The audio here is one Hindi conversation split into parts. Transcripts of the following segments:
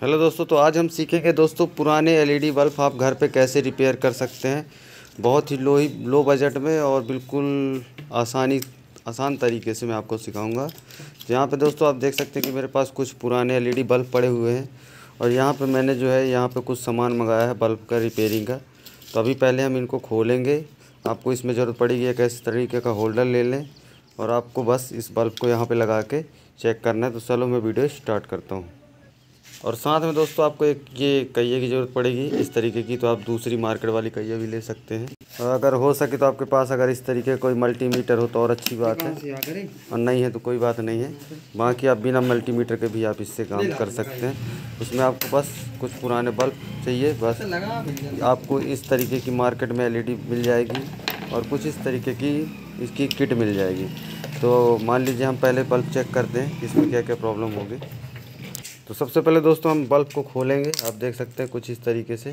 हेलो दोस्तों तो आज हम सीखेंगे दोस्तों पुराने एलईडी बल्ब आप घर पे कैसे रिपेयर कर सकते हैं। बहुत ही लो ही लो बजट में और बिल्कुल आसानी, आसान तरीके से मैं आपको सिखाऊँगा। तो यहाँ पे दोस्तों आप देख सकते हैं कि मेरे पास कुछ पुराने एलईडी बल्ब पड़े हुए हैं और यहाँ पे मैंने जो है, यहाँ पर कुछ सामान मंगाया है बल्ब का रिपेयरिंग का। तो अभी पहले हम इनको खोलेंगे। आपको इसमें ज़रूरत पड़ेगी एक ऐसे तरीके का होल्डर ले लें और आपको बस इस बल्ब को यहाँ पर लगा के चेक करना है। तो चलो मैं वीडियो स्टार्ट करता हूँ। और साथ में दोस्तों आपको एक ये कहिए की ज़रूरत पड़ेगी इस तरीके की तो आप दूसरी मार्केट वाली कहिए भी ले सकते हैं। और अगर हो सके तो आपके पास अगर इस तरीके कोई मल्टीमीटर हो तो और अच्छी बात है। और नहीं है तो कोई बात नहीं है। बाकी आप बिना मल्टीमीटर के भी आप इससे काम कर सकते हैं। उसमें आपको बस कुछ पुराने बल्ब चाहिए बस आपको इस तरीके की मार्केट में एलईडी मिल जाएगी और कुछ इस तरीके की इसकी किट मिल जाएगी। तो मान लीजिए हम पहले बल्ब चेक करते हैं इसमें क्या क्या प्रॉब्लम होगी। तो सबसे पहले दोस्तों हम बल्ब को खोलेंगे। आप देख सकते हैं कुछ इस तरीके से।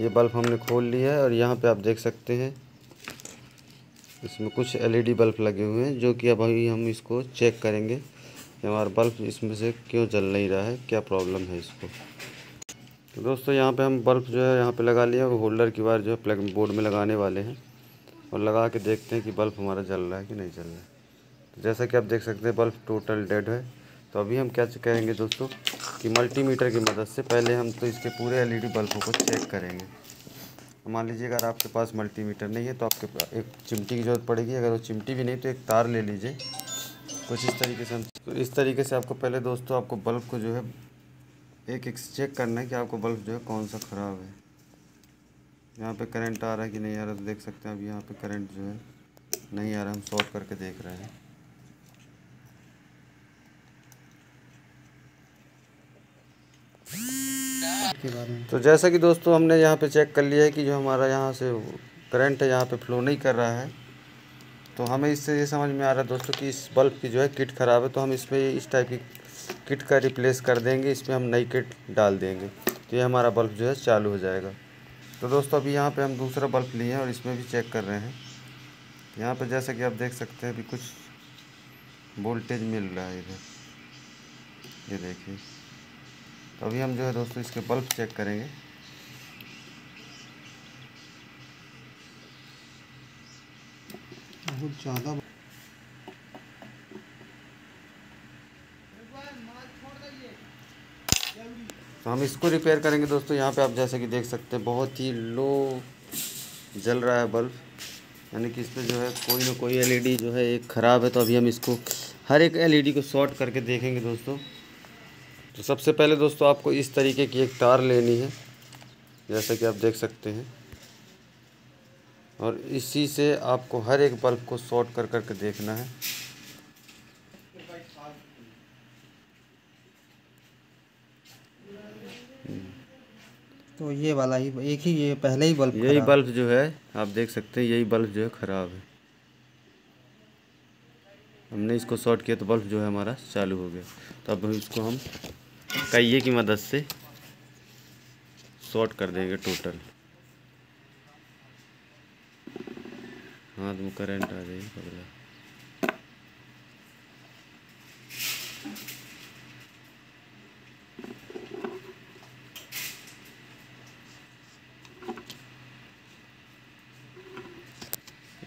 ये बल्ब हमने खोल लिया है और यहाँ पे आप देख सकते हैं, इसमें कुछ एलईडी बल्ब लगे हुए हैं, जो कि अब अभी हम इसको चेक करेंगे कि हमारा बल्ब इसमें से क्यों जल नहीं रहा है, क्या प्रॉब्लम है इसको। तो दोस्तों यहाँ पे हम बल्ब जो है यहाँ पे लगा लिया, वो होल्डर की बार जो है प्लग बोर्ड में लगाने वाले हैं और लगा के देखते हैं कि बल्ब हमारा जल रहा है कि नहीं जल रहा है। तो जैसा कि आप देख सकते हैं बल्ब टोटल डेड है। तो अभी हम क्या करेंगे दोस्तों कि मल्टीमीटर की मदद से पहले हम तो इसके पूरे एलईडी बल्बों को चेक करेंगे। मान लीजिए अगर आपके पास मल्टीमीटर नहीं है तो आपके पास एक चिमटी की ज़रूरत पड़ेगी। अगर वो चिमटी भी नहीं तो एक तार ले लीजिए। कुछ इस तरीके से हम तो इस तरीके से आपको पहले दोस्तों आपको बल्ब को जो है एक एक चेक करना है कि आपको बल्ब जो है कौन सा ख़राब है। यहाँ पे करंट आ रहा है कि नहीं आ रहा तो देख सकते हैं। अभी यहाँ पे करंट जो है नहीं आ रहा, हम शॉर्ट करके देख रहे हैं। तो जैसा कि दोस्तों हमने यहाँ पे चेक कर लिया है कि जो हमारा यहाँ से करंट है, यहाँ पे फ्लो नहीं कर रहा है। तो हमें इससे ये समझ में आ रहा है दोस्तों कि इस बल्ब की जो है किट ख़राब है तो हम इस पर इस टाइप की किट का रिप्लेस कर देंगे। इसमें हम नई किट डाल देंगे। तो ये हमारा बल्ब जो है चालू हो जाएगा। तो दोस्तों अभी यहाँ पे हम दूसरा बल्ब लिए हैं और इसमें भी चेक कर रहे हैं। यहाँ पे जैसा कि आप देख सकते हैं, अभी कुछ वोल्टेज मिल रहा है इधर। ये देखिए। तो अभी हम जो है दोस्तों इसके बल्ब चेक करेंगे। बहुत ज़्यादा तो हम इसको रिपेयर करेंगे दोस्तों। यहाँ पे आप जैसे कि देख सकते हैं बहुत ही लो जल रहा है बल्ब यानी कि इसमें जो है कोई ना कोई एलईडी जो है एक ख़राब है। तो अभी हम इसको हर एक एलईडी को शॉर्ट करके देखेंगे दोस्तों। तो सबसे पहले दोस्तों आपको इस तरीके की एक तार लेनी है जैसा कि आप देख सकते हैं। और इसी से आपको हर एक बल्ब को शॉर्ट कर करके देखना है। तो ये वाला ही एक ही ये पहले ही बल्ब यही बल्ब जो है आप देख सकते हैं यही बल्ब जो है ख़राब है। हमने इसको शॉर्ट किया तो बल्ब जो है हमारा चालू हो गया। तो अब इसको हम कहिए की मदद से शॉर्ट कर देंगे टोटल हाथ में करंट आ जाएगी पगला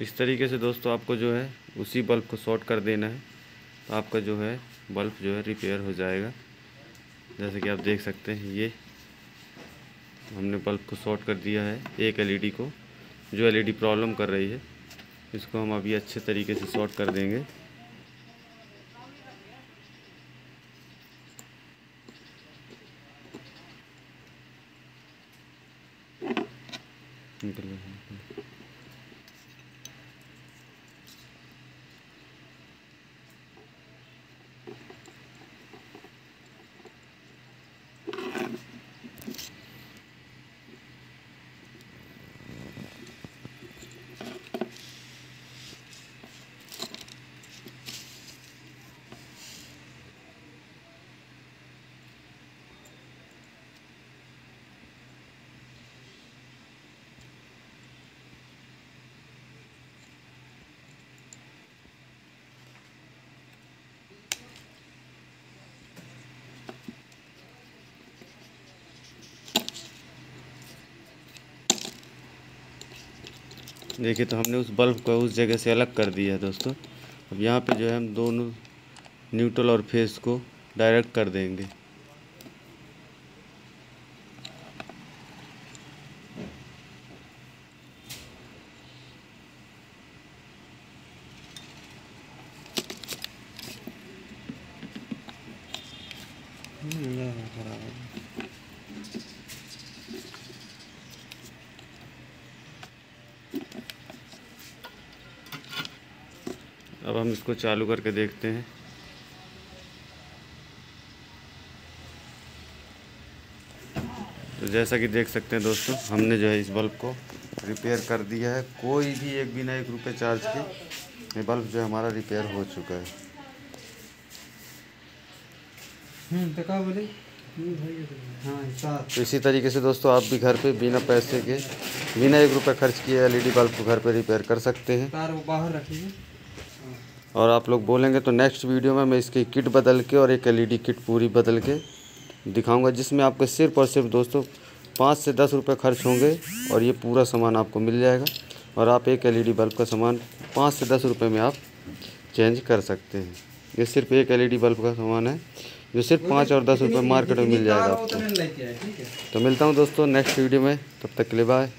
इस तरीके से दोस्तों आपको जो है, उसी बल्ब को शॉर्ट कर देना है। तो आपका जो है बल्ब जो है रिपेयर हो जाएगा। जैसे कि आप देख सकते हैं, ये हमने बल्ब को शॉर्ट कर दिया है, एक एलईडी को, जो एलईडी प्रॉब्लम कर रही है, इसको हम अभी अच्छे तरीके से शॉर्ट कर देंगे। निकल देखिए तो हमने उस बल्ब को उस जगह से अलग कर दिया है दोस्तों। अब यहाँ पे जो है हम दोनों न्यूट्रल और फेस को डायरेक्ट कर देंगे हम्म, ये है बराबर अब हम इसको चालू करके देखते हैं। तो जैसा कि देख सकते हैं दोस्तों हमने जो है इस बल्ब को रिपेयर कर दिया है। कोई भी एक बिना एक रुपये चार्ज के ये बल्ब जो है हमारा रिपेयर हो चुका है। हम्म तो का बोले? हाँ। तो इसी तरीके से दोस्तों आप भी घर पे बिना पैसे के बिना एक रुपये खर्च किए एलईडी बल्ब को घर पे रिपेयर कर सकते हैं। तार वो बाहर रखिए और आप लोग बोलेंगे तो नेक्स्ट वीडियो में मैं इसकी किट बदल के और एक एलईडी किट पूरी बदल के दिखाऊँगा जिसमें आपको सिर्फ़ और सिर्फ़ दोस्तों पाँच से दस रुपये खर्च होंगे और ये पूरा सामान आपको मिल जाएगा और आप एक एलईडी बल्ब का सामान पाँच से दस रुपये में आप चेंज कर सकते हैं। ये सिर्फ़ एक एलईडी बल्ब का सामान है जो सिर्फ़ पाँच और दस रुपये मार्केट में मिल जाएगा आपको। ठीक है? तो मिलता हूँ दोस्तों नेक्स्ट वीडियो में तब तक के लिए बाय